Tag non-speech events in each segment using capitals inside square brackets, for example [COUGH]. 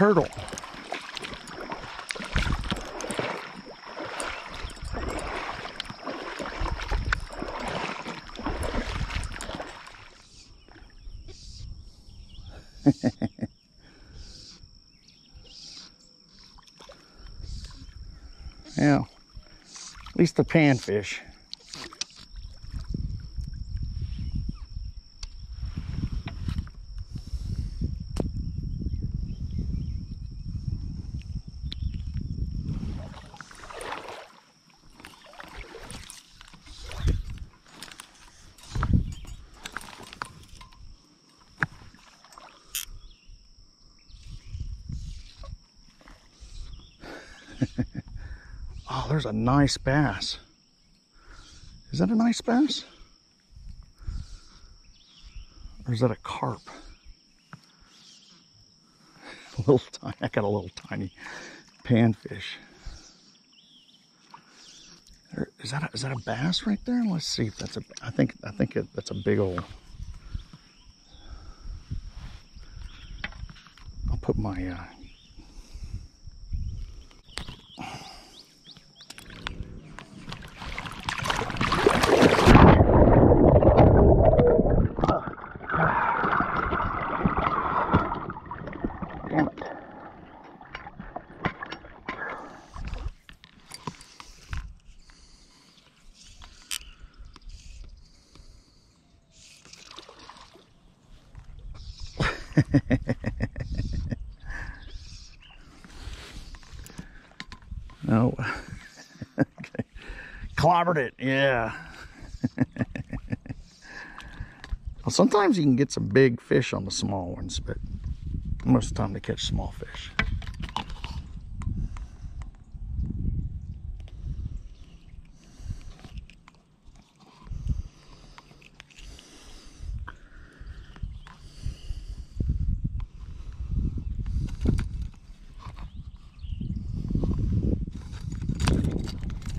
turtle. [LAUGHS] yeah, at least the panfish. Oh, there's a nice bass. Is that a nice bass? Or is that a carp? [LAUGHS] A little tiny, I got a little tiny panfish. That a, is that a bass right there? Let's see if that's a. I think I think it, that's a big old. I'll put my uh, no. [LAUGHS] okay. Oh. [LAUGHS] Clobbered it, yeah. [LAUGHS] well, sometimes you can get some big fish on the small ones, but most of the time they catch small fish.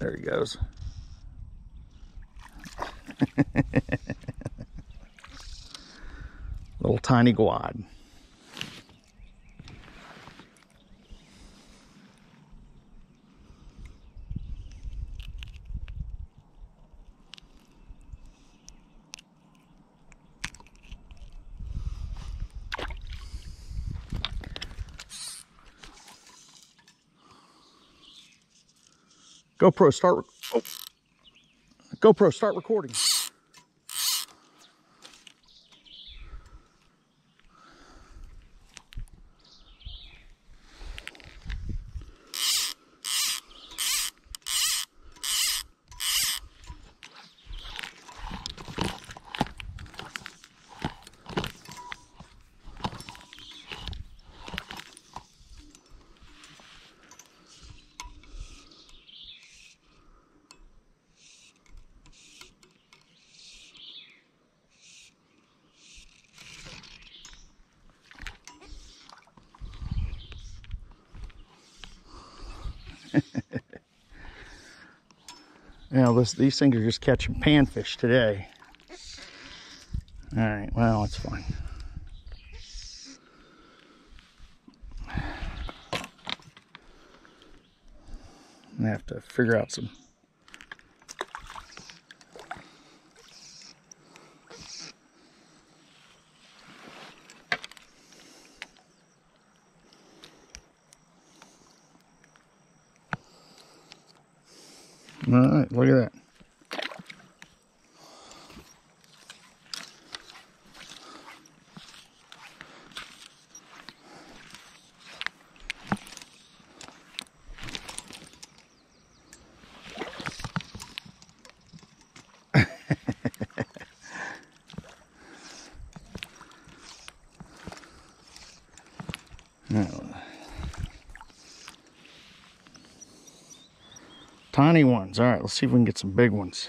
There he goes. [LAUGHS] Little tiny guad. GoPro, start. Oh. GoPro, start recording. [LAUGHS] Now this these things are just catching panfish today. All right, well, that's fine. I have to figure out some All right, look at that. Tiny ones. All right, let's see if we can get some big ones.